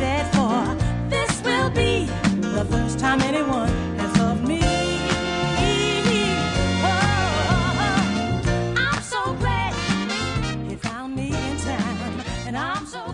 waited for. This will be the first time anyone has loved me. Oh, I'm so glad he found me in time, and I'm so